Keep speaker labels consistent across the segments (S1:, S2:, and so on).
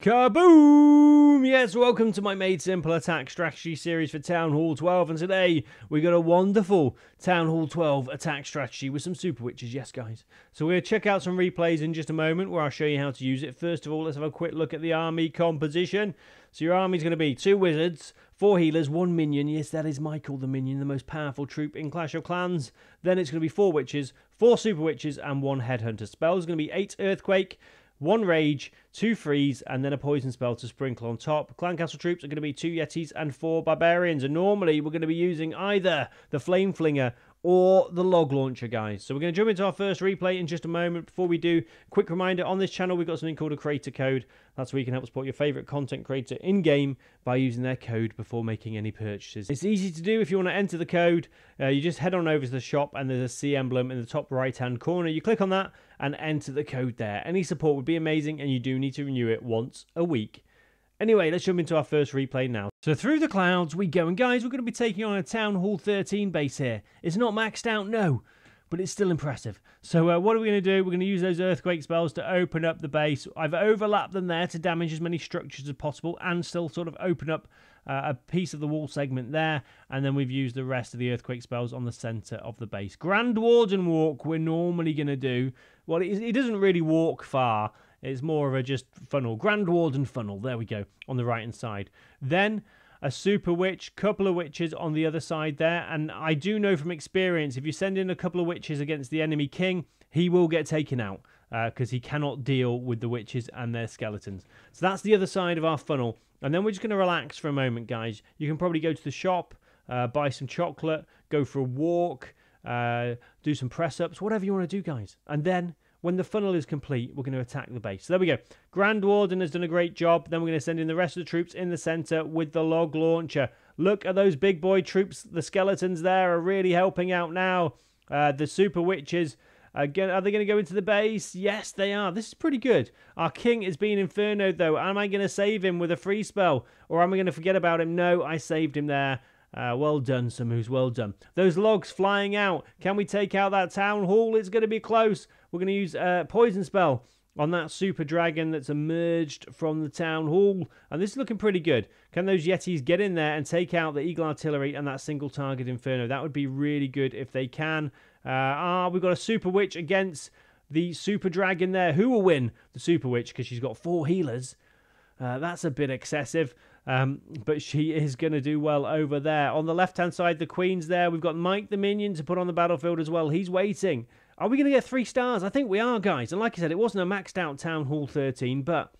S1: Kaboom! Yes, welcome to my Made Simple Attack Strategy series for Town Hall 12, and today we got a wonderful Town Hall 12 attack strategy with some super witches, yes guys. So to check out some replays in just a moment where I'll show you how to use it. First of all, let's have a quick look at the army composition. So your army is going to be two wizards, four healers, one minion. Yes, that is Michael the minion, the most powerful troop in Clash of Clans. Then it's going to be four witches, four super witches, and one headhunter. Spell is going to be eight earthquake, one rage, two freeze, and then a poison spell to sprinkle on top. Clan Castle troops are going to be two yetis and four barbarians. And normally we're going to be using either the flame flinger or the log launcher, guys. So we're going to jump into our first replay in just a moment. Before we do, quick reminder on this channel, we've got something called a creator code. That's where you can help support your favorite content creator in game by using their code before making any purchases. It's easy to do if you want to enter the code. Uh, you just head on over to the shop and there's a C emblem in the top right hand corner. You click on that and enter the code there. Any support would be amazing, and you do need to renew it once a week. Anyway, let's jump into our first replay now. So through the clouds we go, and guys, we're going to be taking on a Town Hall 13 base here. It's not maxed out, no, but it's still impressive. So uh, what are we going to do? We're going to use those Earthquake spells to open up the base. I've overlapped them there to damage as many structures as possible and still sort of open up uh, a piece of the wall segment there, and then we've used the rest of the earthquake spells on the center of the base. Grand Warden walk we're normally going to do. Well, it, it doesn't really walk far. It's more of a just funnel. Grand Warden funnel. There we go on the right hand side. Then a super witch, couple of witches on the other side there. And I do know from experience, if you send in a couple of witches against the enemy king, he will get taken out because uh, he cannot deal with the witches and their skeletons. So that's the other side of our funnel. And then we're just going to relax for a moment, guys. You can probably go to the shop, uh, buy some chocolate, go for a walk, uh, do some press ups, whatever you want to do, guys. And then when the funnel is complete, we're going to attack the base. So there we go. Grand Warden has done a great job. Then we're going to send in the rest of the troops in the center with the log launcher. Look at those big boy troops. The skeletons there are really helping out now. Uh, the super witches Again, are they going to go into the base? Yes, they are. This is pretty good. Our king is being infernoed, though. Am I going to save him with a free spell? Or am I going to forget about him? No, I saved him there. Uh, well done, Sir Moose. Well done. Those logs flying out. Can we take out that town hall? It's going to be close. We're going to use a uh, poison spell on that super dragon that's emerged from the town hall. And this is looking pretty good. Can those Yetis get in there and take out the Eagle Artillery and that single target Inferno? That would be really good if they can. Uh, ah, we've got a Super Witch against the Super Dragon there. Who will win? The Super Witch, because she's got four healers. Uh, that's a bit excessive, um, but she is going to do well over there. On the left-hand side, the Queen's there. We've got Mike the Minion to put on the battlefield as well. He's waiting. Are we going to get three stars? I think we are, guys. And like I said, it wasn't a maxed out Town Hall 13, but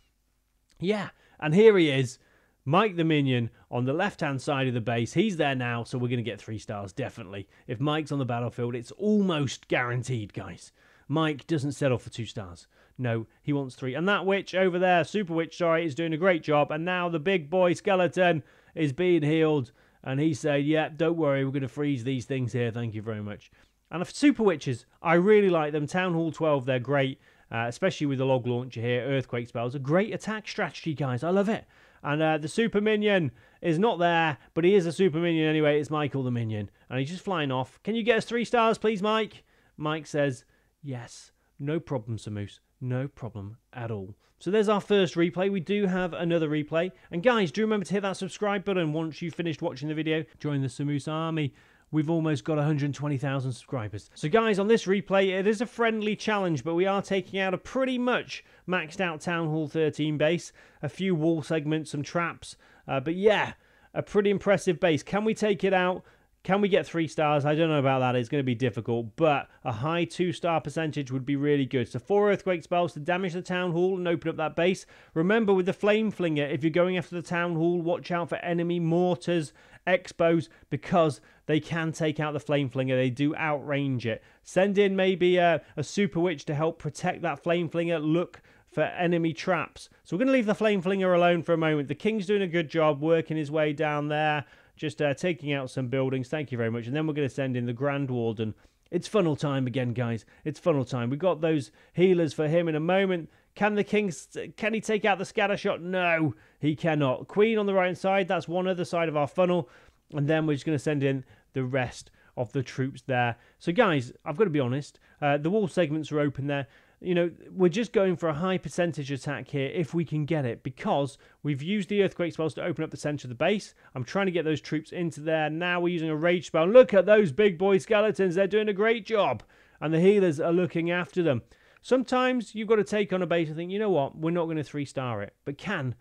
S1: yeah. And here he is. Mike the Minion on the left hand side of the base. He's there now, so we're going to get three stars, definitely. If Mike's on the battlefield, it's almost guaranteed, guys. Mike doesn't settle for two stars. No, he wants three. And that witch over there, Super Witch, sorry, is doing a great job. And now the big boy skeleton is being healed. And he said, yeah, don't worry, we're going to freeze these things here. Thank you very much. And for Super Witches, I really like them. Town Hall 12, they're great. Uh, especially with the log launcher here, earthquake spells. A great attack strategy, guys. I love it. And uh, the super minion is not there, but he is a super minion anyway. It's Michael the minion. And he's just flying off. Can you get us three stars, please, Mike? Mike says, yes. No problem, Sir Moose. No problem at all. So there's our first replay. We do have another replay. And guys, do remember to hit that subscribe button once you've finished watching the video. Join the Sir Moose army we've almost got 120,000 subscribers. So guys, on this replay, it is a friendly challenge, but we are taking out a pretty much maxed out Town Hall 13 base, a few wall segments, some traps, uh, but yeah, a pretty impressive base. Can we take it out? Can we get three stars? I don't know about that. It's going to be difficult, but a high two star percentage would be really good. So, four earthquake spells to damage the town hall and open up that base. Remember, with the flame flinger, if you're going after the town hall, watch out for enemy mortars, X-Bows, because they can take out the flame flinger. They do outrange it. Send in maybe a, a super witch to help protect that flame flinger. Look for enemy traps. So we're going to leave the flame flinger alone for a moment. The king's doing a good job working his way down there just uh, taking out some buildings. Thank you very much. And then we're going to send in the Grand Warden. It's funnel time again, guys. It's funnel time. We've got those healers for him in a moment. Can the king, can he take out the scatter shot? No, he cannot. Queen on the right hand side, that's one other side of our funnel. And then we're just going to send in the rest of the troops there. So, guys, I've got to be honest. Uh, the wall segments are open there. you know, we're just going for a high percentage attack here if we can get it because we've used the earthquake spells to open up the center of the base. I'm trying to get those troops into there. Now we're using a rage spell. Look at those big boy skeletons. They're doing a great job. And the healers are looking after them. Sometimes you've got to take on a base and think, you know what, we're not going to three star it. But can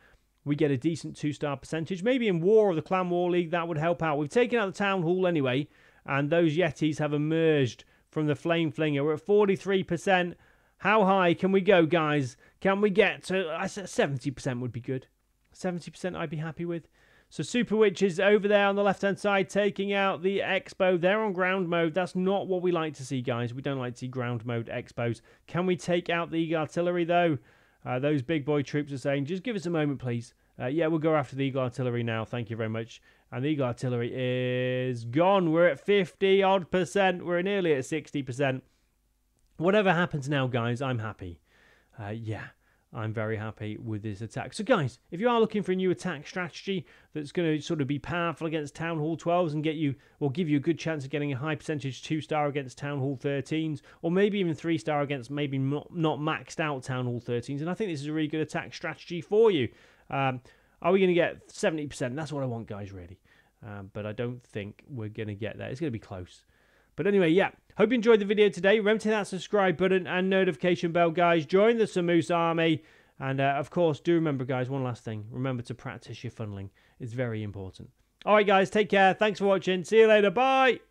S1: we get a decent two star percentage? Maybe in War of the Clan War League, that would help out. We've taken out the Town Hall anyway, and those Yetis have emerged from the Flame Flinger. We're at 43%. How high can we go, guys? Can we get to... I said 70% would be good. 70% I'd be happy with. So Super Witch is over there on the left-hand side taking out the X-Bow. They're on ground mode. That's not what we like to see, guys. We don't like to see ground mode X-Bows. Can we take out the Artillery, though? Uh, those big boy troops are saying, just give us a moment, please. Uh, yeah, we'll go after the Eagle Artillery now. Thank you very much. And the Eagle Artillery is gone. We're at 50 odd percent. We're nearly at 60 percent. Whatever happens now, guys, I'm happy. Uh, yeah, I'm very happy with this attack. So, guys, if you are looking for a new attack strategy that's going to sort of be powerful against Town Hall 12s and get you, or give you a good chance of getting a high percentage two star against Town Hall 13s, or maybe even three star against maybe not, not maxed out Town Hall 13s, and I think this is a really good attack strategy for you. Um, are we going to get 70%? That's what I want, guys, really. Um, but I don't think we're going to get there. It's going to be close. But anyway, yeah. Hope you enjoyed the video today. Remember to that subscribe button and notification bell, guys. Join the Sir Moose army. And uh, of course, do remember, guys, one last thing. Remember to practice your funneling. It's very important. All right, guys, take care. Thanks for watching. See you later. Bye.